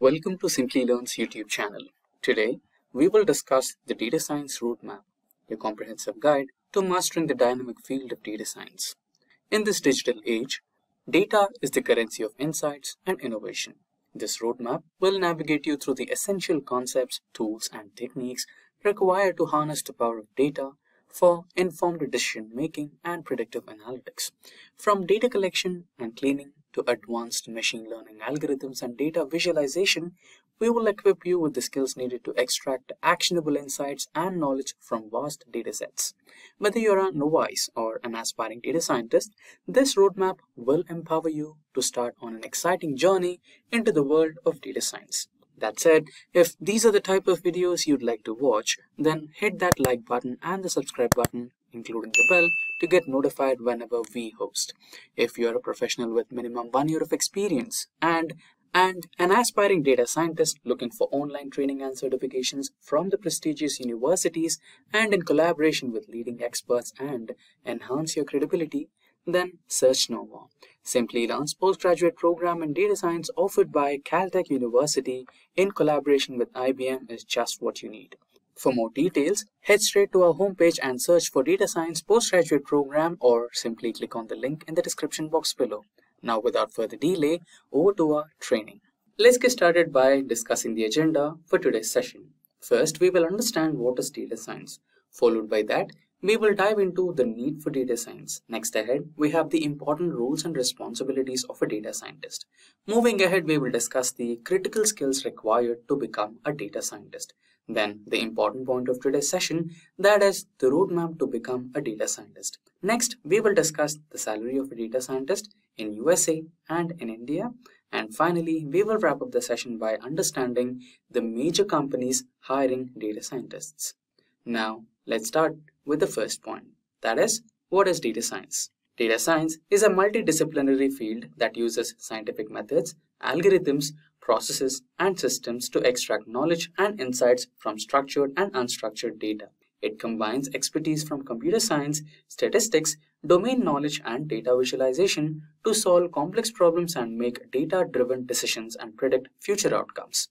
Welcome to Simplilearn's YouTube channel. Today, we will discuss the Data Science Roadmap, a comprehensive guide to mastering the dynamic field of data science. In this digital age, data is the currency of insights and innovation. This roadmap will navigate you through the essential concepts, tools, and techniques required to harness the power of data for informed decision making and predictive analytics. From data collection and cleaning to advanced machine learning algorithms and data visualization, we will equip you with the skills needed to extract actionable insights and knowledge from vast datasets. Whether you're a novice or an aspiring data scientist, this roadmap will empower you to start on an exciting journey into the world of data science. That said, if these are the type of videos you'd like to watch, then hit that like button and the subscribe button, including the bell, to get notified whenever we host. If you're a professional with minimum one year of experience and and an aspiring data scientist looking for online training and certifications from the prestigious universities and in collaboration with leading experts and enhance your credibility, then search no more. Simplilearn's postgraduate program in data science offered by Caltech University in collaboration with IBM is just what you need. For more details, head straight to our homepage and search for Data Science Postgraduate Program or simply click on the link in the description box below. Now without further delay, over to our training. Let's get started by discussing the agenda for today's session. First, we will understand what is data science. Followed by that, we will dive into the need for data science. Next ahead, we have the important roles and responsibilities of a data scientist. Moving ahead, we will discuss the critical skills required to become a data scientist. Then the important point of today's session, that is the roadmap to become a data scientist. Next, we will discuss the salary of a data scientist in USA and in India. And finally, we will wrap up the session by understanding the major companies hiring data scientists. Now, let's start with the first point. That is, what is data science? Data science is a multidisciplinary field that uses scientific methods, algorithms, processes, and systems to extract knowledge and insights from structured and unstructured data. It combines expertise from computer science, statistics, domain knowledge, and data visualization to solve complex problems and make data-driven decisions and predict future outcomes.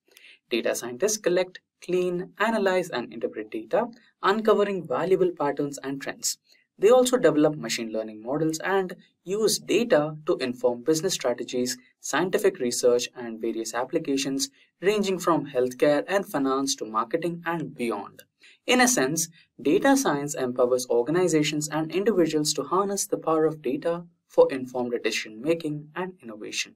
Data scientists collect, clean, analyze, and interpret data, uncovering valuable patterns and trends. They also develop machine learning models and use data to inform business strategies, scientific research, and various applications ranging from healthcare and finance to marketing and beyond. In a sense, data science empowers organizations and individuals to harness the power of data for informed decision making and innovation.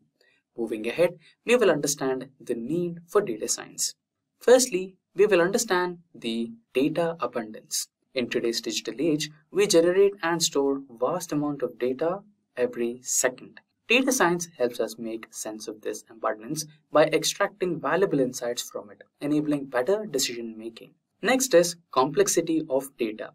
Moving ahead, we will understand the need for data science. Firstly, we will understand the data abundance. In today's digital age, we generate and store vast amount of data every second. Data science helps us make sense of this abundance by extracting valuable insights from it, enabling better decision making. Next is complexity of data.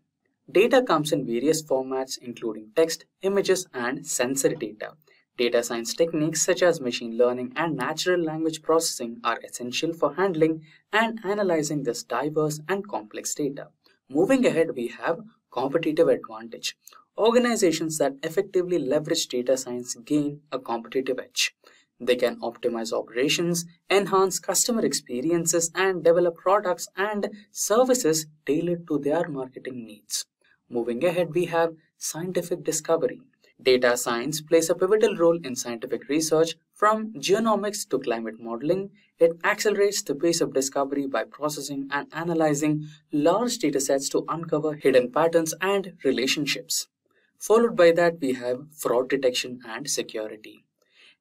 Data comes in various formats including text, images, and sensor data. Data science techniques such as machine learning and natural language processing are essential for handling and analyzing this diverse and complex data. Moving ahead, we have competitive advantage. Organizations that effectively leverage data science gain a competitive edge. They can optimize operations, enhance customer experiences, and develop products and services tailored to their marketing needs. Moving ahead, we have scientific discovery. Data science plays a pivotal role in scientific research from genomics to climate modeling. It accelerates the pace of discovery by processing and analyzing large datasets to uncover hidden patterns and relationships. Followed by that, we have fraud detection and security.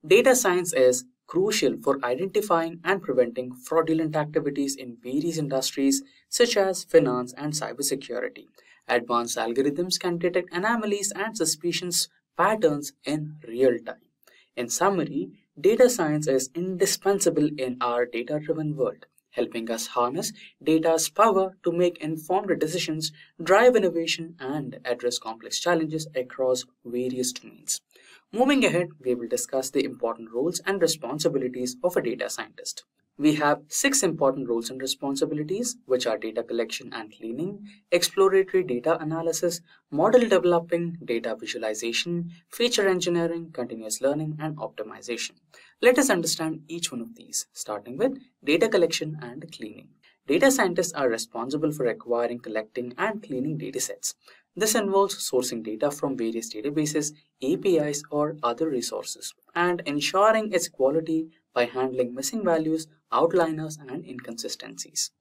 Data science is crucial for identifying and preventing fraudulent activities in various industries such as finance and cybersecurity. Advanced algorithms can detect anomalies and suspicions patterns in real time. In summary, data science is indispensable in our data-driven world, helping us harness data's power to make informed decisions, drive innovation, and address complex challenges across various domains. Moving ahead, we will discuss the important roles and responsibilities of a data scientist. We have six important roles and responsibilities, which are data collection and cleaning, exploratory data analysis, model developing, data visualization, feature engineering, continuous learning, and optimization. Let us understand each one of these, starting with data collection and cleaning. Data scientists are responsible for acquiring, collecting, and cleaning datasets. This involves sourcing data from various databases, APIs, or other resources, and ensuring its quality by handling missing values, outliers, and inconsistencies.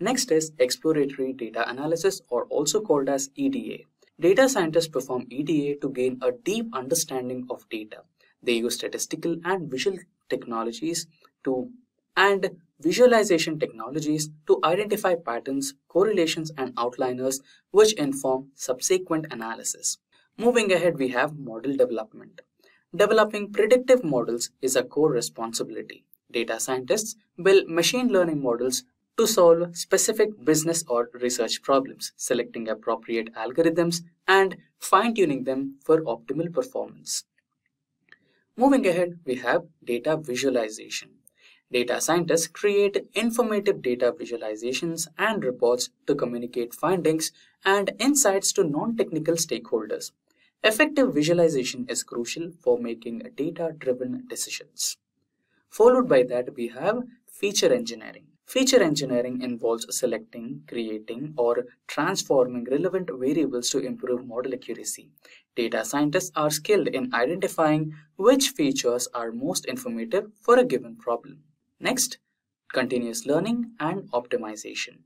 Next is exploratory data analysis, or also called as EDA. Data scientists perform EDA to gain a deep understanding of data. They use statistical and visual technologies to and visualization technologies to identify patterns, correlations, and outliers which inform subsequent analysis. Moving ahead, we have model development. Developing predictive models is a core responsibility. Data scientists build machine learning models to solve specific business or research problems, selecting appropriate algorithms and fine-tuning them for optimal performance. Moving ahead, we have data visualization. Data scientists create informative data visualizations and reports to communicate findings and insights to non-technical stakeholders. Effective visualization is crucial for making data-driven decisions. Followed by that, we have feature engineering. Feature engineering involves selecting, creating, or transforming relevant variables to improve model accuracy. Data scientists are skilled in identifying which features are most informative for a given problem. Next, continuous learning and optimization.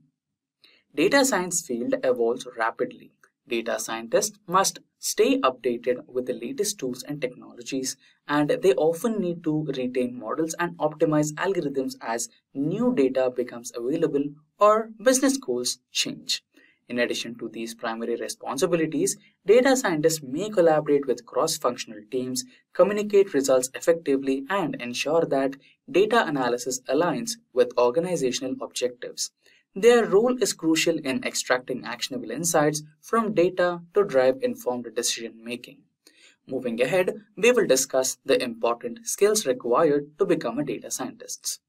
Data science field evolves rapidly. Data scientists must stay updated with the latest tools and technologies and they often need to retain models and optimize algorithms as new data becomes available or business goals change. In addition to these primary responsibilities, data scientists may collaborate with cross-functional teams, communicate results effectively, and ensure that data analysis aligns with organizational objectives. Their role is crucial in extracting actionable insights from data to drive informed decision making. Moving ahead, we will discuss the important skills required to become a data scientist.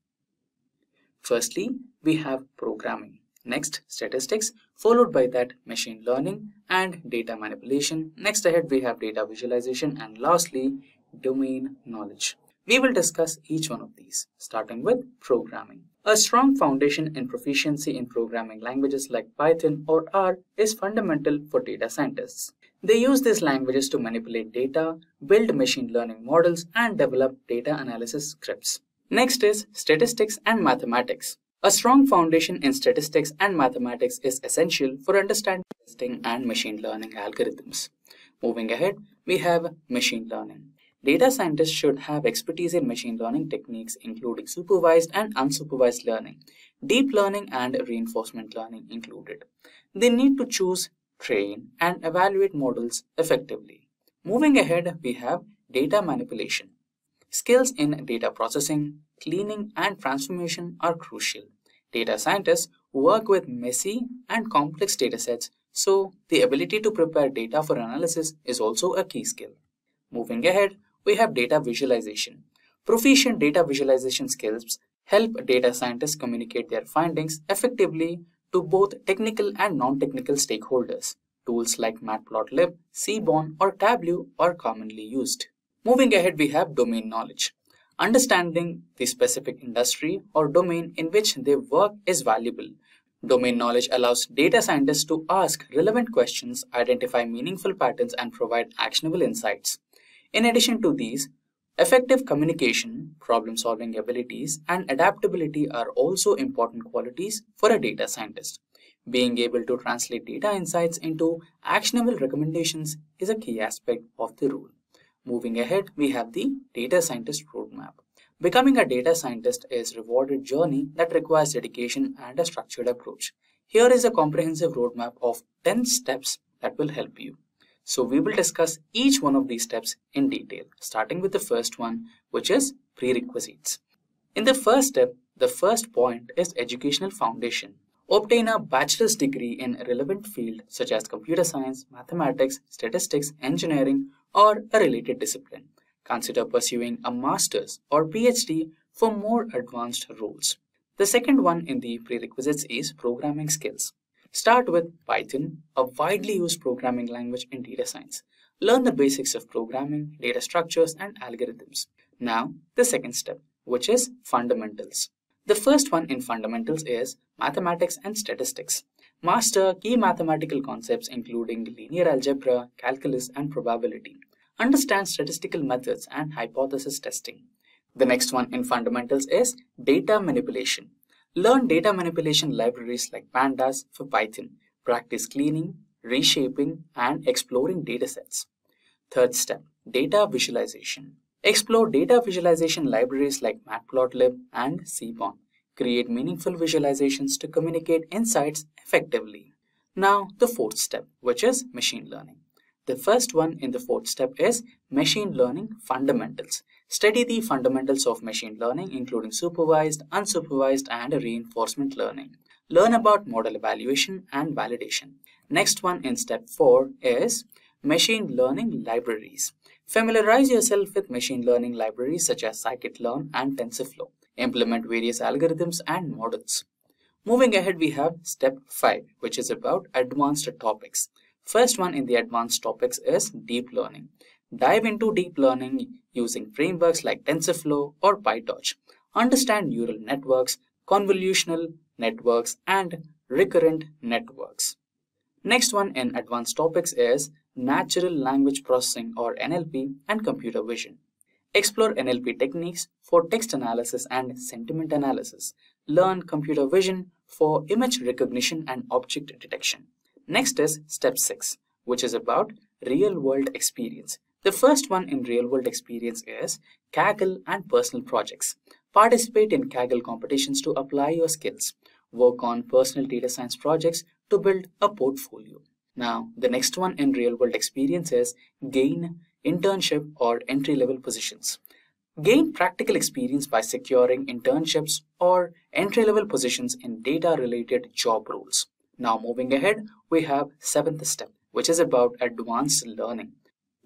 Firstly, we have programming. Next, statistics, followed by that machine learning and data manipulation. Next ahead, we have data visualization and lastly, domain knowledge. We will discuss each one of these, starting with programming. A strong foundation in proficiency in programming languages like Python or R is fundamental for data scientists. They use these languages to manipulate data, build machine learning models, and develop data analysis scripts. Next is statistics and mathematics. A strong foundation in statistics and mathematics is essential for understanding testing and machine learning algorithms. Moving ahead, we have machine learning. Data scientists should have expertise in machine learning techniques including supervised and unsupervised learning, deep learning and reinforcement learning included. They need to choose, train, and evaluate models effectively. Moving ahead, we have data manipulation. Skills in data processing, cleaning, and transformation are crucial. Data scientists work with messy and complex datasets, so the ability to prepare data for analysis is also a key skill. Moving ahead, we have data visualization. Proficient data visualization skills help data scientists communicate their findings effectively to both technical and non-technical stakeholders. Tools like Matplotlib, Seaborn, or Tableau are commonly used. Moving ahead, we have domain knowledge. Understanding the specific industry or domain in which they work is valuable. Domain knowledge allows data scientists to ask relevant questions, identify meaningful patterns, and provide actionable insights. In addition to these, effective communication, problem-solving abilities, and adaptability are also important qualities for a data scientist. Being able to translate data insights into actionable recommendations is a key aspect of the role. Moving ahead, we have the data scientist roadmap. Becoming a data scientist is a rewarded journey that requires dedication and a structured approach. Here is a comprehensive roadmap of 10 steps that will help you. So we will discuss each one of these steps in detail, starting with the first one, which is prerequisites. In the first step, the first point is educational foundation. Obtain a bachelor's degree in a relevant field such as computer science, mathematics, statistics, engineering, or a related discipline. Consider pursuing a master's or PhD for more advanced roles. The second one in the prerequisites is programming skills. Start with Python, a widely used programming language in data science. Learn the basics of programming, data structures, and algorithms. Now, the second step, which is fundamentals. The first one in fundamentals is mathematics and statistics. Master key mathematical concepts including linear algebra, calculus, and probability. Understand statistical methods and hypothesis testing. The next one in fundamentals is data manipulation. Learn data manipulation libraries like pandas for Python. Practice cleaning, reshaping, and exploring datasets. Third step, data visualization. Explore data visualization libraries like Matplotlib and Seaborn. Create meaningful visualizations to communicate insights effectively. Now, the fourth step, which is machine learning. The first one in the fourth step is machine learning fundamentals. Study the fundamentals of machine learning, including supervised, unsupervised, and reinforcement learning. Learn about model evaluation and validation. Next one in step 4 is machine learning libraries. Familiarize yourself with machine learning libraries such as scikit-learn and TensorFlow. Implement various algorithms and models. Moving ahead, we have step 5, which is about advanced topics. First one in the advanced topics is deep learning. Dive into deep learning using frameworks like TensorFlow or PyTorch. Understand neural networks, convolutional networks, and recurrent networks. Next one in advanced topics is natural language processing or NLP and computer vision. Explore NLP techniques for text analysis and sentiment analysis. Learn computer vision for image recognition and object detection. Next is step 6, which is about real world experience. The first one in real world experience is Kaggle and personal projects. Participate in Kaggle competitions to apply your skills. Work on personal data science projects to build a portfolio. Now, the next one in real world experience is gain internship or entry level positions. Gain practical experience by securing internships or entry level positions in data related job roles. Now, moving ahead, we have seventh step, which is about advanced learning.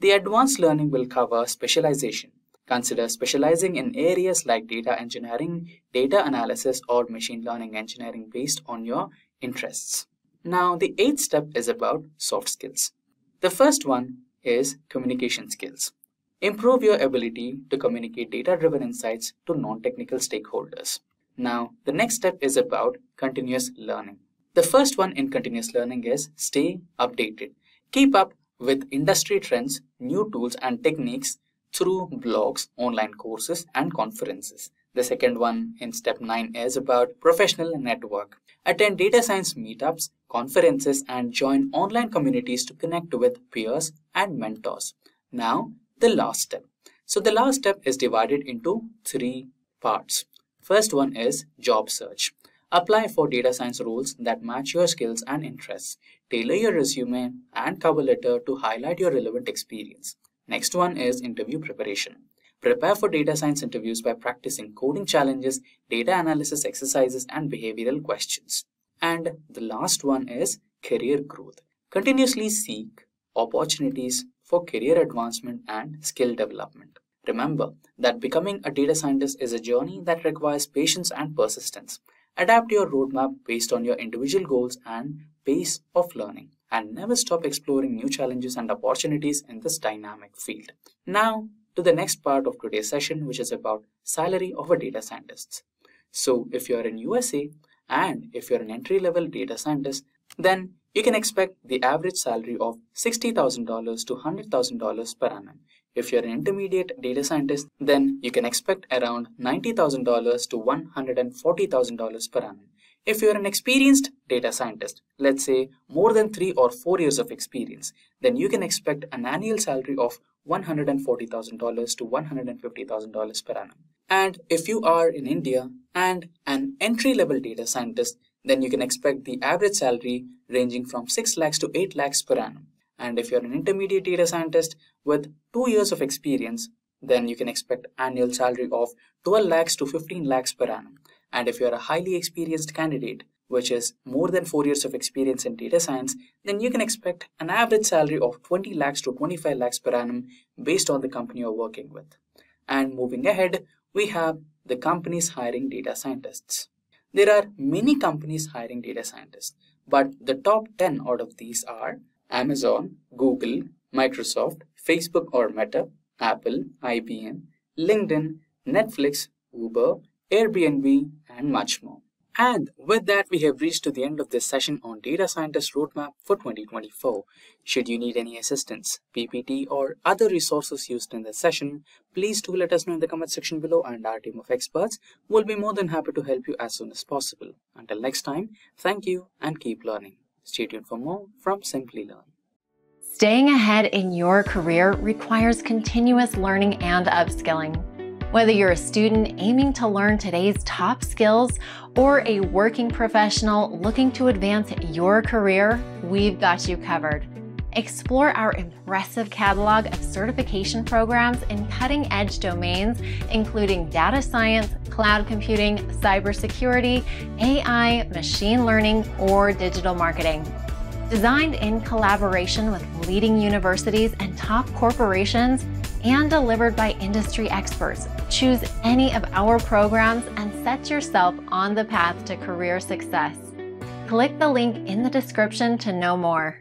The advanced learning will cover specialization. Consider specializing in areas like data engineering, data analysis, or machine learning engineering based on your interests. Now, the eighth step is about soft skills. The first one is communication skills. Improve your ability to communicate data-driven insights to non-technical stakeholders. Now, the next step is about continuous learning. The first one in continuous learning is stay updated. Keep up with industry trends, new tools and techniques through blogs, online courses and conferences. The second one in step 9 is about professional network. Attend data science meetups, conferences, and join online communities to connect with peers and mentors. Now, the last step. So, the last step is divided into three parts. First one is job search. Apply for data science roles that match your skills and interests. Tailor your resume and cover letter to highlight your relevant experience. Next one is interview preparation. Prepare for data science interviews by practicing coding challenges, data analysis exercises, and behavioral questions. And the last one is career growth. Continuously seek opportunities for career advancement and skill development. Remember that becoming a data scientist is a journey that requires patience and persistence. Adapt your roadmap based on your individual goals and pace of learning and never stop exploring new challenges and opportunities in this dynamic field. Now, to the next part of today's session, which is about salary of a data scientist. So if you're in USA and if you're an entry-level data scientist, then you can expect the average salary of $60,000 to $100,000 per annum. If you're an intermediate data scientist, then you can expect around $90,000 to $140,000 per annum. If you're an experienced data scientist, let's say more than three or four years of experience, then you can expect an annual salary of $140,000 to $150,000 per annum. And if you are in India and an entry level data scientist, then you can expect the average salary ranging from 6 lakhs to 8 lakhs per annum. And if you're an intermediate data scientist with 2 years of experience, then you can expect annual salary of 12 lakhs to 15 lakhs per annum. And if you're a highly experienced candidate, which is more than 4 years of experience in data science, then you can expect an average salary of 20 lakhs to 25 lakhs per annum based on the company you're working with. And moving ahead, we have the companies hiring data scientists. There are many companies hiring data scientists, but the top 10 out of these are Amazon, Google, Microsoft, Facebook or Meta, Apple, IBM, LinkedIn, Netflix, Uber, Airbnb, and much more. And with that, we have reached to the end of this session on Data Scientist Roadmap for 2024. Should you need any assistance, PPT, or other resources used in this session, please do let us know in the comment section below and our team of experts will be more than happy to help you as soon as possible. Until next time, thank you and keep learning. Stay tuned for more from Simplilearn. Staying ahead in your career requires continuous learning and upskilling. Whether you're a student aiming to learn today's top skills or a working professional looking to advance your career, we've got you covered. Explore our impressive catalog of certification programs in cutting edge domains, including data science, cloud computing, cybersecurity, AI, machine learning, or digital marketing. Designed in collaboration with leading universities and top corporations, and delivered by industry experts. Choose any of our programs and set yourself on the path to career success. Click the link in the description to know more.